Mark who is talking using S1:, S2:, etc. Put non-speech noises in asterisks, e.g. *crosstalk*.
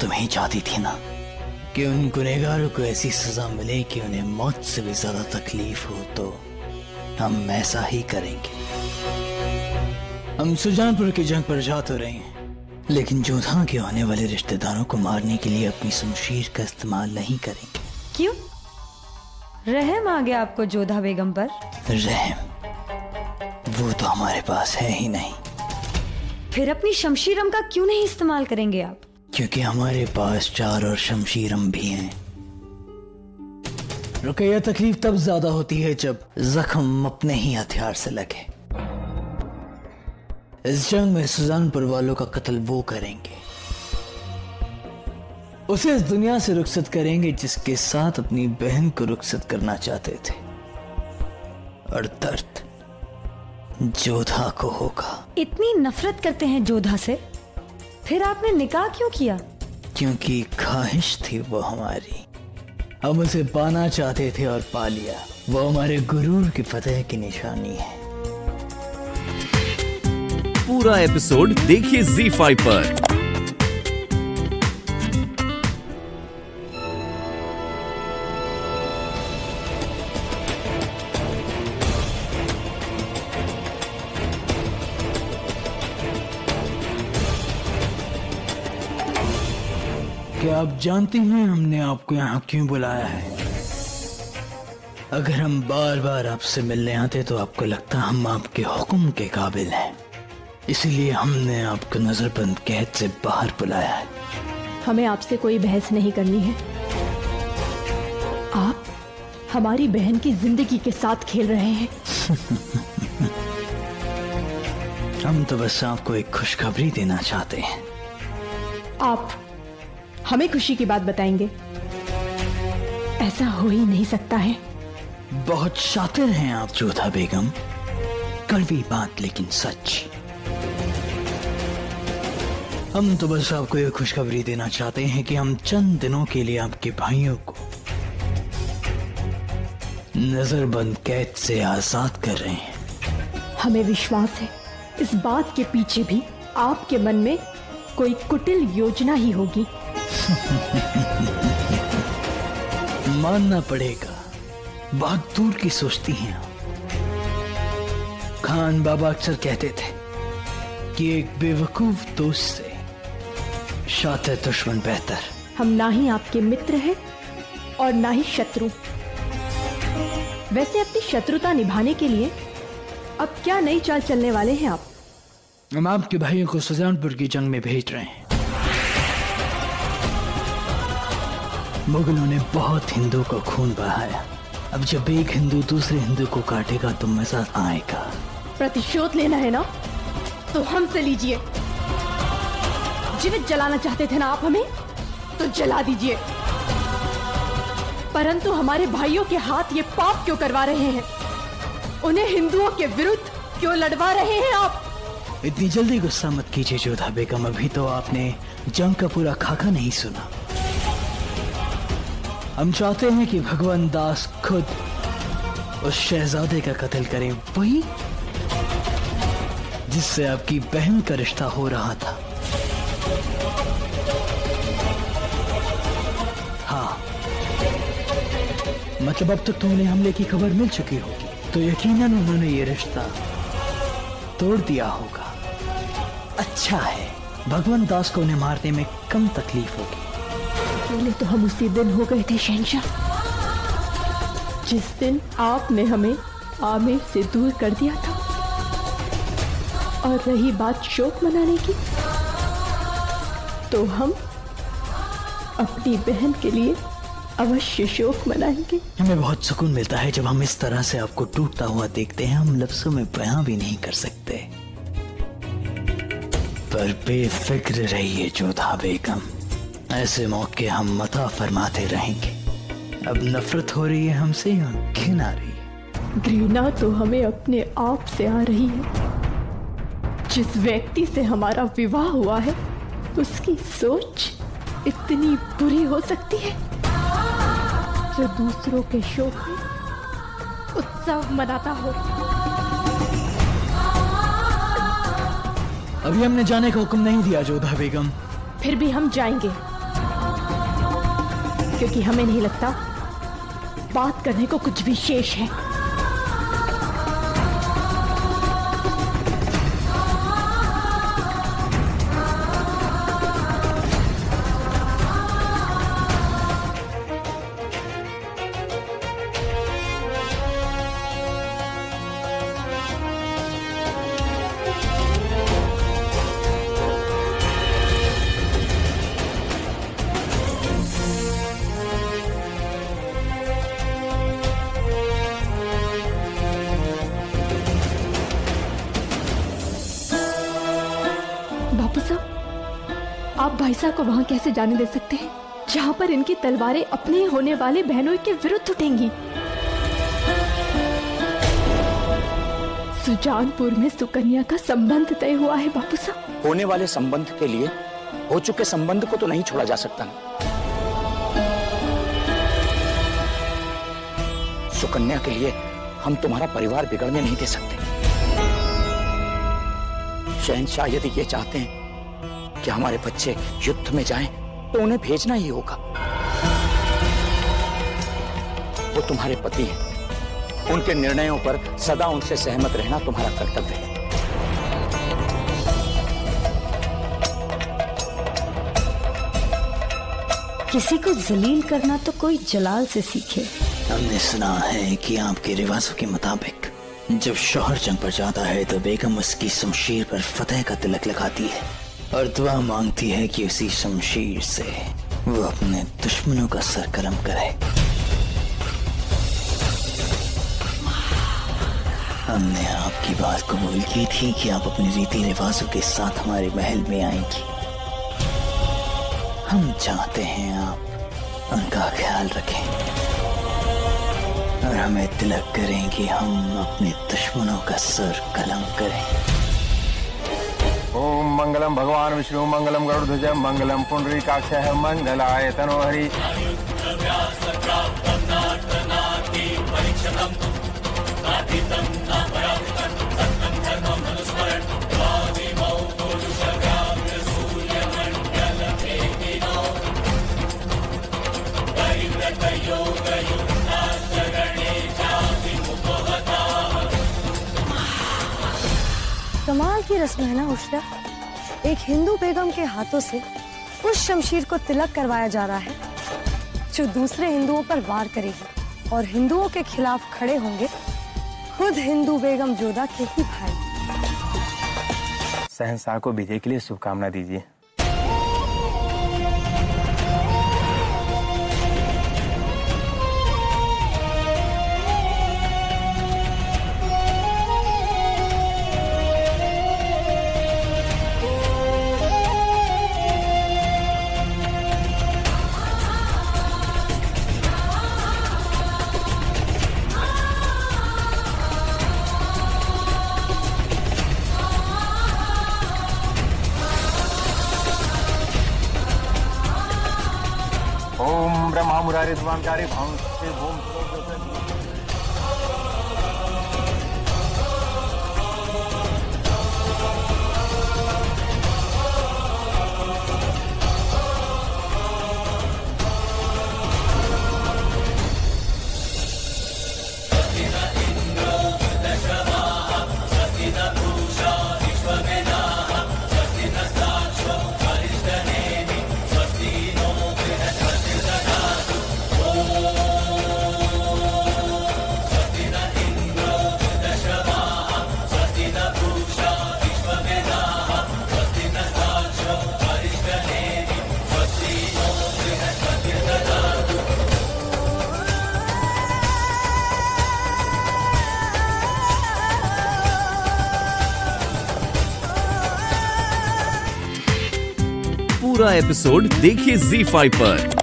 S1: तुम्हें चाहती थी ना? कि उन गुनेगारों को ऐसी सजा मिले कि उन्हें मौत से भी ज़्यादा तकलीफ़ हो तो हम ऐसा ही करेंगे। हम सुजानपुर की जंग पर जा तो रहे हैं लेकिन जोधा के आने वाले रिश्तेदारों को मारने के लिए अपनी शमशीर का इस्तेमाल नहीं करेंगे।
S2: क्यों? रहम आ गया आपको जोधा बेगम पर।
S1: रहम वो तो हमारे पास है ही नहीं।
S2: फिर अपनी शमशीरम का क्यों नहीं इस्तेमाल करेंगे आप?
S1: क्योंकि हमारे पास चार और शमशीरम भी हैं। रुकैया तकलीफ़ तब ज़्यादा होती है जब जख्म अपने ही हथियार से लगे। इस जंग में सुजानपुर वालों का कत्ल वो करेंगे। उसे इस दुनिया से रुखसत करेंगे जिसके साथ अपनी बहन को रुखसत करना चाहते थे। और दर्द जोधा को होगा।
S2: इतनी नफरत करते हैं जोधा से? फिर आपने निकाह क्यों किया?
S1: क्योंकि ख्वाहिश थी वो हमारी। हम उसे पाना चाहते थे और पा लिया। वो हमारे गुरूर की फतेह की निशानी है।
S3: पूरा एपिसोड देखिए Z5 पर।
S1: क्या आप जानती हैं हमने आपको यहाँ क्यों बुलाया है? अगर हम बार बार आपसे मिलने आते तो आपको लगता हम आपके हुक्म के काबिल हैं। इसीलिए हमने आपको नजरबंद कैद से बाहर बुलाया है।
S4: हमें आपसे कोई बहस नहीं करनी है। आप हमारी बहन की ज़िंदगी के साथ खेल रहे हैं। *laughs*
S1: हम तो बस आपको एक खुशखबरी देना चाहते हैं।
S4: आप हमें खुशी की बात बताएँगे। ऐसा हो ही नहीं सकता है।
S1: बहुत शातिर हैं आप जोधा बेगम। कड़वी बात लेकिन सच। हम तो बस आपको ये खुशखबरी देना चाहते हैं कि हम चंद दिनों के लिए आपके भाइयों को नजरबंद कैद से आज़ाद कर रहे हैं।
S4: हमें विश्वास है इस बात के पीछे भी आपके मन में कोई कुटिल योजना ही होगी।
S1: मानना पड़ेगा बहुत दूर की सोचती हैं आप। खान बाबा अक्सर कहते थे कि एक बेवकूफ़ दोस्त से शातिर दुश्मन बेहतर।
S4: हम ना ही आपके मित्र हैं और ना ही शत्रु। वैसे अपनी शत्रुता निभाने के लिए अब क्या नई चाल चलने वाले हैं आप?
S1: हम आपके भाइयों को सुजानपुर की जंग में भेज रहे हैं। मुगलों ने बहुत हिंदू को खून बहाया। अब जब एक हिंदू दूसरे हिंदू को काटेगा तो मज़ा आएगा।
S4: प्रतिशोध लेना है ना? तो हमसे लीजिए। जीवित जलाना चाहते थे ना आप हमें? तो जला दीजिए। परंतु हमारे भाइयों के हाथ ये पाप क्यों करवा रहे हैं? उन्हें हिंदुओं के विरुद्ध क्यों लड़वा रहे हैं आप?
S1: इतनी जल्दी गुस्सा मत कीजिए जोधा बेगम। अभी तो आपने जंग का पूरा खाका नहीं सुना। हम चाहते हैं कि भगवान दास खुद उस शहजादे का कत्ल करें। वही जिससे आपकी बहन का रिश्ता हो रहा था। हाँ। मतलब अब तक तो उन्हें हमले की खबर मिल चुकी होगी। तो यकीनन उन्होंने ये रिश्ता तोड़ दिया होगा। अच्छा है। भगवान दास को उन्हें मारने में कम तकलीफ़ होगी।
S4: पहले तो हम उसी दिन हो गए थे शहनशाह जिस दिन आपने हमें आमिर से दूर कर दिया था और रही बात शोक मनाने की तो हम अपनी बहन के लिए अवश्य शोक मनाएँगे।
S1: हमें बहुत सुकून मिलता है जब हम इस तरह से आपको टूटता हुआ देखते हैं। हम लफ्जों में बयां भी नहीं कर सकते। पर बेफिक्र रहिए, जोधा बेगम। ऐसे मौके हम मता फरमाते रहेंगे। अब नफरत हो रही है हमसे या घिन आ रही है?
S4: घृणा तो हमें अपने आप से आ रही है। जिस व्यक्ति से हमारा विवाह हुआ है उसकी सोच इतनी बुरी हो सकती है। जो दूसरों के शोक में उत्सव मनाता हो।
S1: अभी हमने जाने का हुक्म नहीं दिया जोधा बेगम।
S4: फिर भी हम जाएँगे। क्योंकि हमें नहीं लगता। बात करने को कुछ विशेष है। आप भाई साहब को वहाँ कैसे जाने दे सकते हैं? जहाँ पर इनकी तलवारें अपने होने वाले बहनों के विरुद्ध उठेंगी। सुजानपुर में सुकन्या का संबंध तय हुआ है, बापू साहब।
S5: होने वाले संबंध के लिए, हो चुके संबंध को तो नहीं छोड़ा जा सकता। सुकन्या के लिए हम तुम्हारा परिवार बिगड़ने नहीं दे सकते। शहनशाह यदि ये चाहते हैं कि हमारे बच्चे युद्ध में जाएँ, तो उन्हें भेजना ही होगा। वो तुम्हारे पति हैं। उनके निर्णयों पर सदा उनसे सहमत रहना तुम्हारा कर्तव्य है।
S2: किसी को जलील करना तो कोई जलाल से सीखे।
S1: हमने सुना है कि आपके रिवाजों के मुताबिक जब शोहर जंग पर जाता है तो बेगम उसकी शमशीर पर फतेह का तिलक लगाती है। और दुआ मांगती है कि उसी शमशीर से वो अपने दुश्मनों का सर कलम करे। हमने आपकी बात कबूल की थी कि आप अपने रीति रिवाजों के साथ हमारे महल में आएँगी। हम चाहते हैं आप उनका ख्याल रखें और हमें तिलक करें कि हम अपने दुश्मनों का सर कलम करें।
S6: ओम मंगलम भगवान विष्णु मंगलम गरुड़ध्वज मंगलम पुंडरीकाक्ष मंगलाय तनोहरी।
S7: रस्म है ना उषा एक हिंदू बेगम के हाथों से उस शमशीर को तिलक करवाया जा रहा है, जो दूसरे हिंदुओं पर वार करेगी और हिंदुओं के खिलाफ खड़े होंगे खुद हिंदू बेगम जोधा के ही भाई।
S6: सहनशाह को विजय के लिए शुभकामना दीजिए। मुरारी ध्वानकारी भाव से भूम
S3: पूरा एपिसोड देखिए Z5 पर